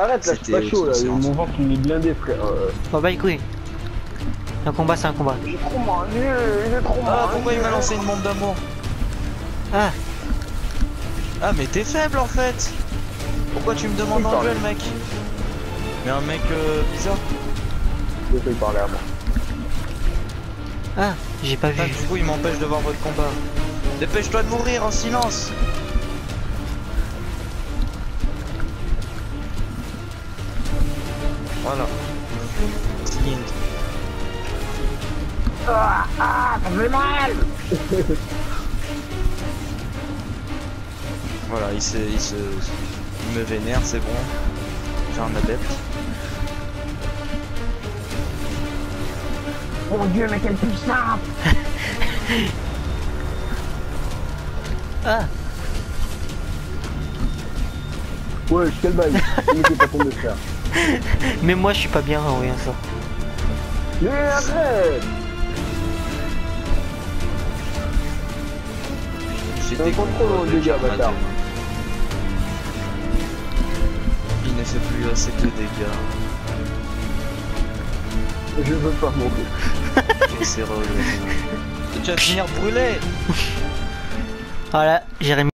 Arrête là, je suis pas C'était chaud là, mon ventre il est blindé frère. Euh, Bon bah écoute. Un combat c'est un combat. J'ai trop mangé, j'ai trop Ah, mangé. pourquoi il m'a lancé une bombe d'amour Ah Ah, mais t'es faible en fait Pourquoi tu me demandes Il un duel, mec Mais un mec euh, bizarre. Je vais parler à moi. Ah j'ai pas vu. Ah, du coup, il m'empêche de voir votre combat. Dépêche-toi de mourir en silence Voilà. Clean. Ah, ah, ça fait mal Voilà, il, se, il, se, il me vénère, c'est bon. J'ai un adepte. Mon dieu, mais quelle puissance Ah Ouais, quel bail Il était pas tombé frère. Mais moi je suis pas bien en voyant ça. Mais arrête J'ai C'est un des contrôle combats au de dégât, Karmadin. bâtard. Il ne fait plus assez de dégâts. Je veux pas mourir. C'est relou. Tu vas finir brûlé Voilà, Jérémy.